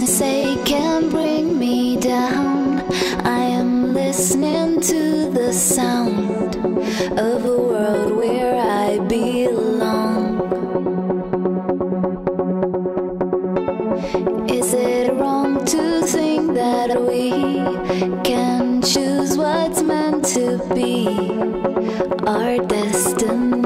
Nothing say can bring me down. I am listening to the sound of a world where I belong. Is it wrong to think that we can choose what's meant to be our destiny?